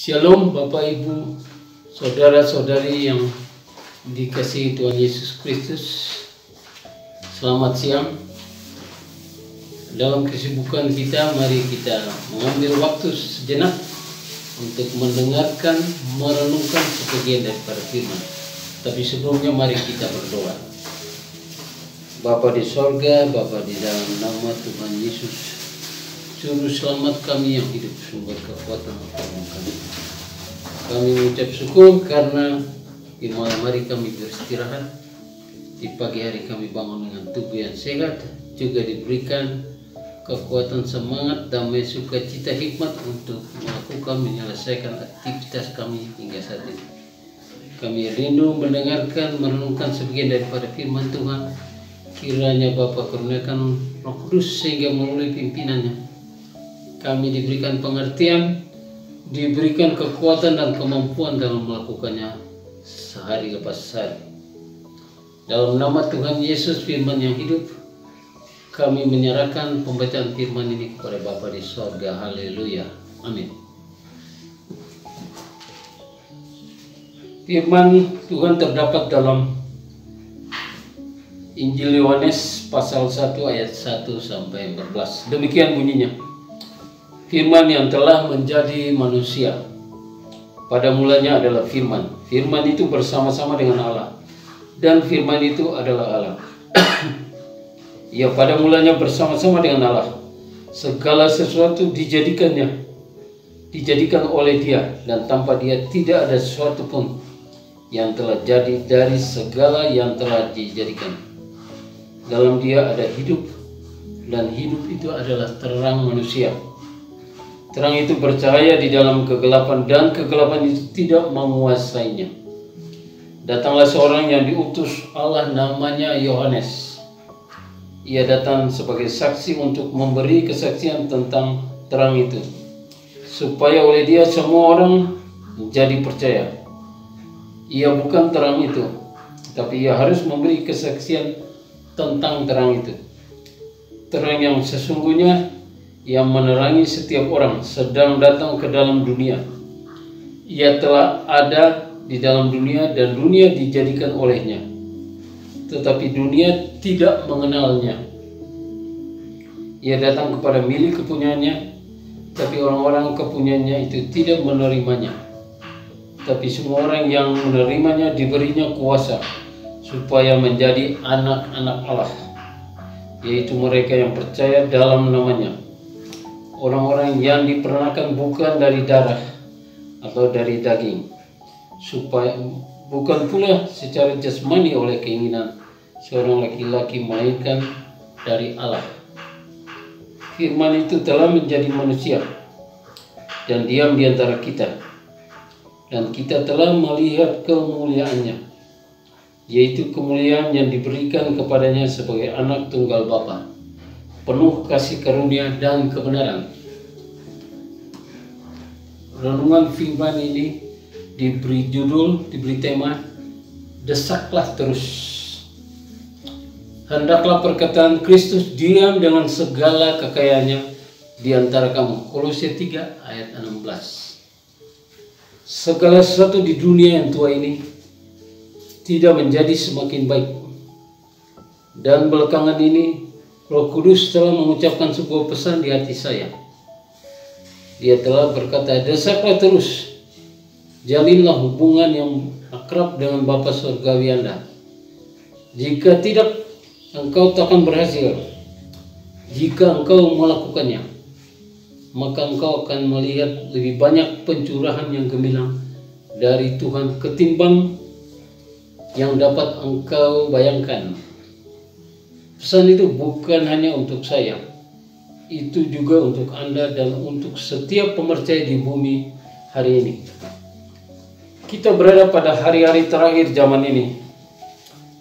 Shalom Bapak Ibu, saudara-saudari yang dikasihi Tuhan Yesus Kristus. Selamat siang. Dalam kesibukan kita, mari kita mengambil waktu sejenak untuk mendengarkan, merenungkan sebagian daripada firman. Tapi sebelumnya mari kita berdoa. Bapa di sorga, Bapa di dalam nama Tuhan Yesus, Juru selamat kami yang hidup sumber kekuatan pertolongan kami. Kami mengucap syukur karena di malam hari kami beristirahat, di pagi hari kami bangun dengan tubuh yang sehat, juga diberikan kekuatan semangat, damai, sukacita, hikmat untuk melakukan menyelesaikan aktivitas kami hingga saat ini. Kami rindu mendengarkan, merenungkan sebagian daripada firman Tuhan. Kiranya Bapa kurniakan Roh Kudus sehingga melalui pimpinannya kami diberikan pengertian, diberikan kekuatan dan kemampuan dalam melakukannya sehari lepas sehari. Dalam nama Tuhan Yesus firman yang hidup, kami menyerahkan pembacaan firman ini kepada Bapa di sorga. Haleluya. Amin. Firman Tuhan terdapat dalam Injil Yohanes pasal 1 ayat 1 sampai 14. Demikian bunyinya. Firman yang telah menjadi manusia. Pada mulanya adalah firman. Firman itu bersama-sama dengan Allah. Dan firman itu adalah Allah. ya pada mulanya bersama-sama dengan Allah. Segala sesuatu dijadikannya. Dijadikan oleh dia. Dan tanpa dia tidak ada sesuatu pun yang telah jadi dari segala yang telah dijadikan. Dalam dia ada hidup, dan hidup itu adalah terang manusia. Terang itu bercahaya di dalam kegelapan, dan kegelapan itu tidak menguasainya. Datanglah seorang yang diutus Allah, namanya Yohanes. Ia datang sebagai saksi untuk memberi kesaksian tentang terang itu, supaya oleh dia semua orang menjadi percaya ia bukan terang itu, tapi ia harus memberi kesaksian tentang terang itu. Terang yang sesungguhnya yang menerangi setiap orang sedang datang ke dalam dunia. Ia telah ada di dalam dunia dan dunia dijadikan olehnya. Tetapi dunia tidak mengenalnya. Ia datang kepada milik kepunyaannya, tapi orang-orang kepunyaannya itu tidak menerimanya tapi semua orang yang menerimanya diberinya kuasa supaya menjadi anak-anak Allah yaitu mereka yang percaya dalam namanya orang-orang yang diperanakan bukan dari darah atau dari daging supaya bukan pula secara jasmani oleh keinginan seorang laki-laki melainkan dari Allah firman itu telah menjadi manusia dan diam di antara kita dan kita telah melihat kemuliaannya yaitu kemuliaan yang diberikan kepadanya sebagai anak tunggal Bapa penuh kasih karunia dan kebenaran. Renungan firman ini diberi judul diberi tema desaklah terus. Hendaklah perkataan Kristus diam dengan segala kekayaannya di antara kamu. Kolose 3 ayat 16 segala sesuatu di dunia yang tua ini tidak menjadi semakin baik. Dan belakangan ini Roh Kudus telah mengucapkan sebuah pesan di hati saya. Dia telah berkata, desaklah terus, jalinlah hubungan yang akrab dengan Bapa Surgawi Anda. Jika tidak, engkau takkan berhasil. Jika engkau melakukannya, maka engkau akan melihat lebih banyak pencurahan yang gemilang dari Tuhan ketimbang yang dapat engkau bayangkan. Pesan itu bukan hanya untuk saya, itu juga untuk Anda dan untuk setiap pemercaya di bumi hari ini. Kita berada pada hari-hari terakhir zaman ini.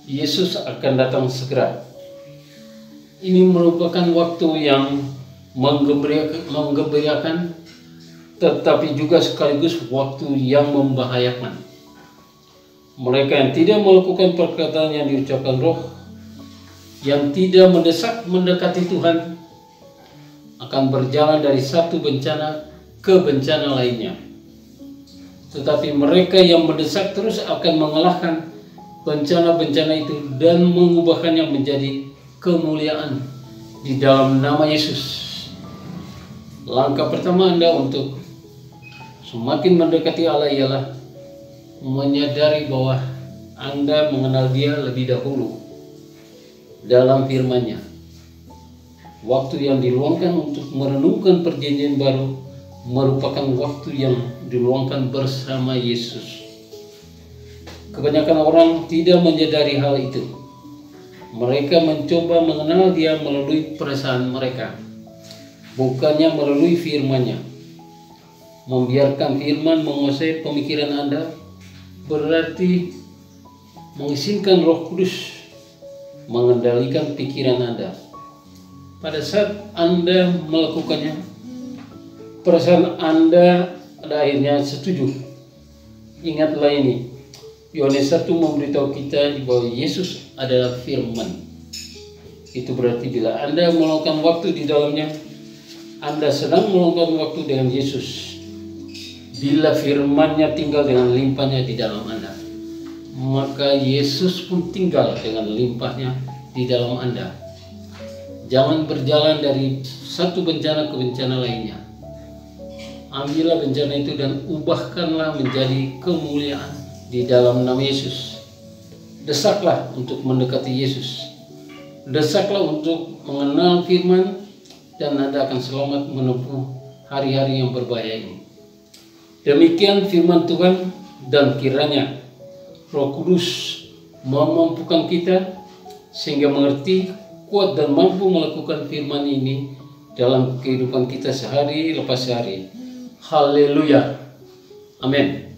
Yesus akan datang segera. Ini merupakan waktu yang menggembirakan tetapi juga sekaligus waktu yang membahayakan. Mereka yang tidak melakukan perkataan yang diucapkan roh, yang tidak mendesak mendekati Tuhan, akan berjalan dari satu bencana ke bencana lainnya. tetapi mereka yang mendesak terus akan mengalahkan bencana-bencana itu dan mengubahkannya menjadi kemuliaan di dalam nama Yesus. Langkah pertama Anda untuk semakin mendekati Allah ialah menyadari bahwa Anda mengenal Dia lebih dahulu dalam firman-Nya. Waktu yang diluangkan untuk merenungkan perjanjian baru merupakan waktu yang diluangkan bersama Yesus. Kebanyakan orang tidak menyadari hal itu. Mereka mencoba mengenal Dia melalui perasaan mereka, bukannya melalui firman-Nya. Membiarkan firman menguasai pemikiran Anda berarti mengizinkan Roh Kudus mengendalikan pikiran Anda. Pada saat Anda melakukannya, perasaan Anda pada akhirnya setuju. Ingatlah ini, Yohanes 1 memberitahu kita bahwa Yesus adalah firman. Itu berarti bila Anda meluangkan waktu di dalamnya, Anda sedang meluangkan waktu dengan Yesus. Bila firmannya tinggal dengan limpahnya di dalam Anda, maka Yesus pun tinggal dengan limpahnya di dalam Anda. Jangan berjalan dari satu bencana ke bencana lainnya ambillah bencana itu dan ubahkanlah menjadi kemuliaan di dalam nama Yesus. Desaklah untuk mendekati Yesus. Desaklah untuk mengenal firman dan Anda akan selamat menempuh hari-hari yang berbahaya ini. Demikian firman Tuhan dan kiranya Roh Kudus memampukan kita sehingga mengerti, kuat dan mampu melakukan firman ini dalam kehidupan kita sehari lepas sehari Haleluya. Amin.